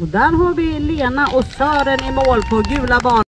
Och där har vi Lena och Sören i mål på gula banan.